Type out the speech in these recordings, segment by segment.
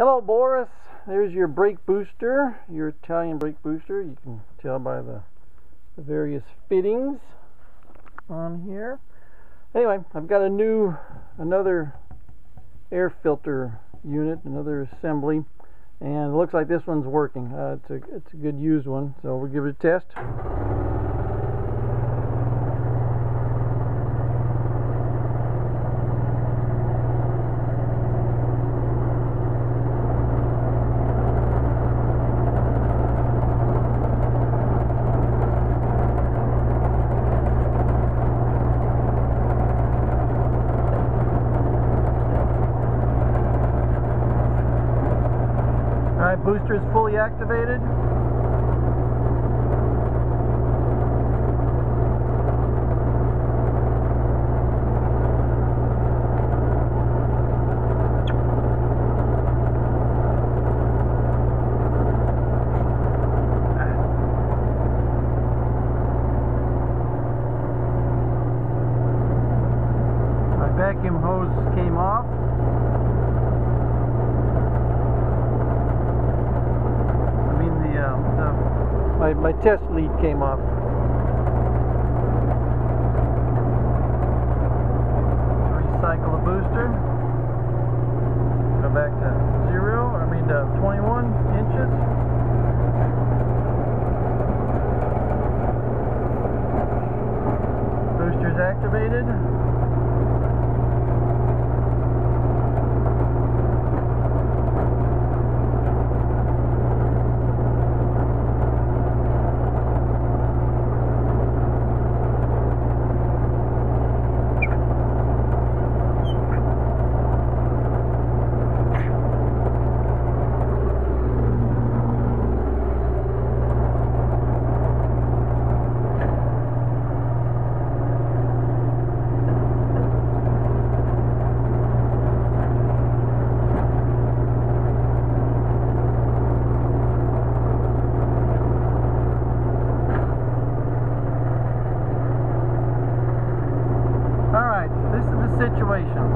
Hello Boris, there's your brake booster, your Italian brake booster. You can tell by the, the various fittings on here. Anyway, I've got a new, another air filter unit, another assembly, and it looks like this one's working. Uh, it's, a, it's a good used one, so we'll give it a test. Alright, booster is fully activated. My vacuum hose came off. I mean the, uh, the my my test lead came off. Recycle the booster. Go back to zero. I mean to 21 inches. Booster's activated. Alright, this is the situation.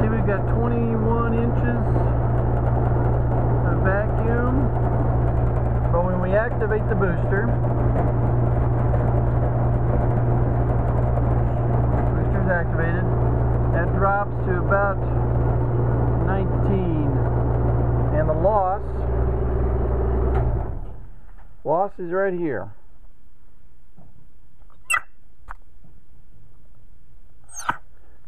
See, we've got 21 inches of vacuum, but when we activate the booster, booster's activated, that drops to about 19. And the loss, loss is right here.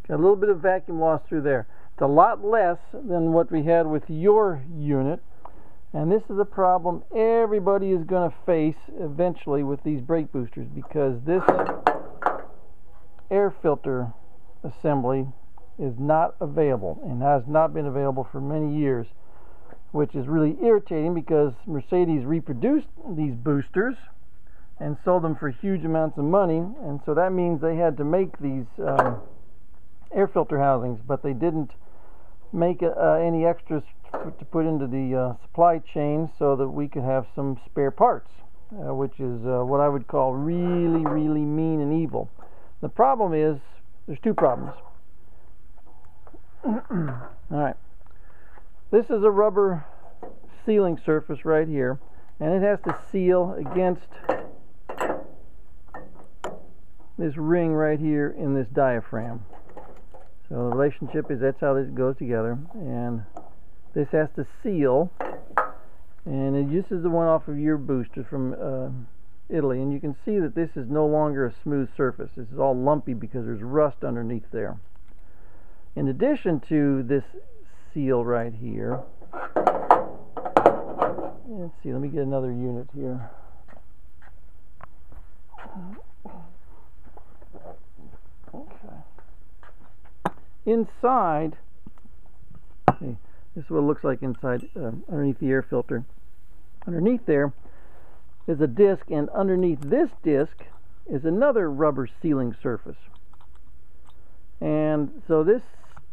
Got a little bit of vacuum loss through there. It's a lot less than what we had with your unit. And this is a problem everybody is going to face eventually with these brake boosters because this air filter assembly is not available and has not been available for many years, which is really irritating because Mercedes reproduced these boosters and sold them for huge amounts of money, and so that means they had to make these. Um, air filter housings, but they didn't make uh, any extras to put into the uh, supply chain so that we could have some spare parts, uh, which is uh, what I would call really, really mean and evil. The problem is, there's two problems. All right. This is a rubber sealing surface right here, and it has to seal against this ring right here in this diaphragm. So the relationship is that's how this goes together, and this has to seal. And this is the one off of your booster from uh, Italy, and you can see that this is no longer a smooth surface. This is all lumpy because there's rust underneath there. In addition to this seal right here, let's see. Let me get another unit here. Okay inside okay, this is what it looks like inside uh, underneath the air filter. Underneath there is a disc and underneath this disc is another rubber sealing surface. And so this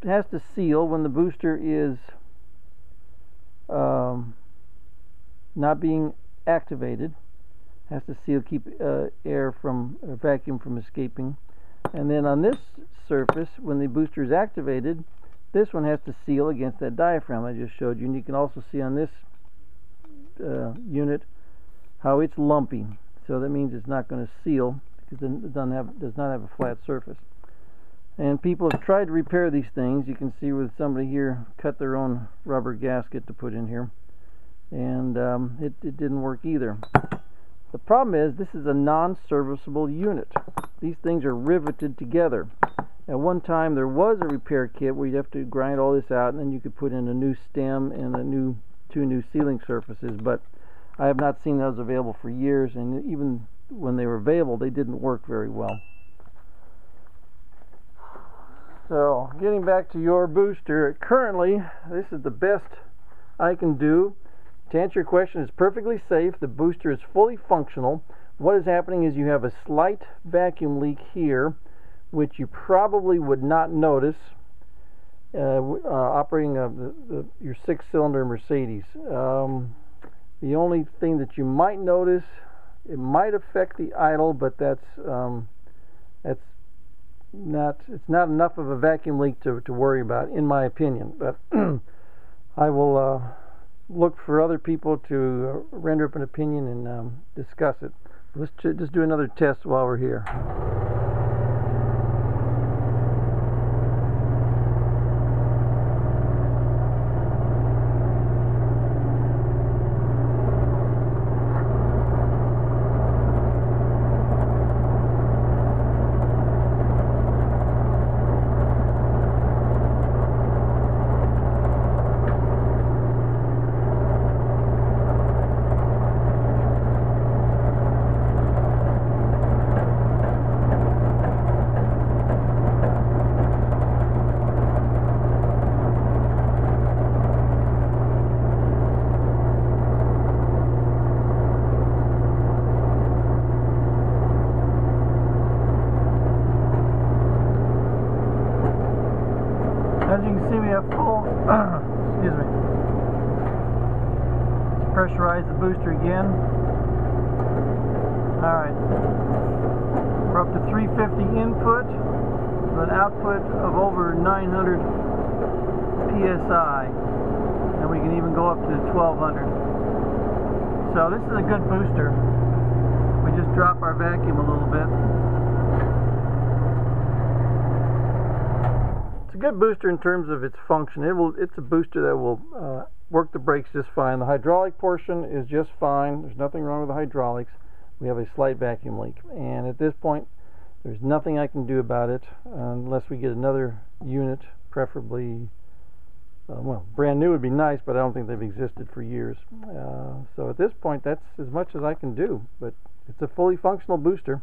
has to seal when the booster is um, not being activated. Has to seal keep uh, air from vacuum from escaping and then on this surface, when the booster is activated, this one has to seal against that diaphragm I just showed you. And you can also see on this uh, unit how it's lumpy so that means it's not going to seal because it doesn't have, does not have a flat surface. And people have tried to repair these things. You can see with somebody here cut their own rubber gasket to put in here. And um, it, it didn't work either. The problem is this is a non-serviceable unit these things are riveted together. At one time there was a repair kit where you'd have to grind all this out and then you could put in a new stem and a new two new sealing surfaces but I have not seen those available for years and even when they were available they didn't work very well. So getting back to your booster currently this is the best I can do. To answer your question it's perfectly safe. The booster is fully functional what is happening is you have a slight vacuum leak here which you probably would not notice uh, uh, operating a, the, the, your six-cylinder Mercedes. Um, the only thing that you might notice, it might affect the idle, but that's um, that's not it's not enough of a vacuum leak to, to worry about, in my opinion. But I will uh, look for other people to uh, render up an opinion and um, discuss it. Let's just do another test while we're here. See, we have full, excuse me, Let's pressurize the booster again. Alright, we're up to 350 input with an output of over 900 psi, and we can even go up to 1200. So this is a good booster. We just drop our vacuum a little bit. Good booster in terms of its function. It will. It's a booster that will uh, work the brakes just fine. The hydraulic portion is just fine. There's nothing wrong with the hydraulics. We have a slight vacuum leak, and at this point, there's nothing I can do about it unless we get another unit, preferably. Uh, well, brand new would be nice, but I don't think they've existed for years. Uh, so at this point, that's as much as I can do. But it's a fully functional booster.